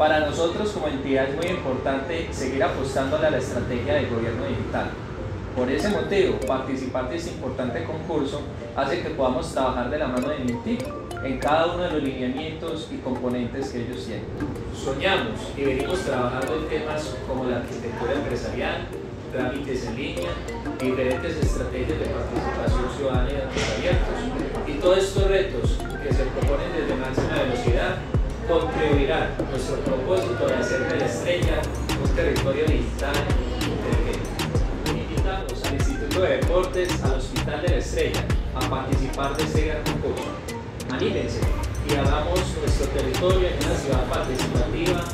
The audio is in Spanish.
Para nosotros como entidad es muy importante seguir apostándole a la estrategia de gobierno digital. Por ese motivo, participar de este importante concurso hace que podamos trabajar de la mano de MINTIC en cada uno de los lineamientos y componentes que ellos tienen. Soñamos y venimos trabajando en temas como la arquitectura empresarial, trámites en línea, diferentes estrategias de participación ciudadana y datos abiertos. Y todos estos retos que se proponen desde máxima velocidad contribuirán a nuestro propósito de hacer de la estrella un territorio digital inteligente. Invitamos al Instituto de Deportes, al Hospital de la Estrella, a participar de este gran concurso. Anímense y hagamos nuestro territorio en una ciudad participativa,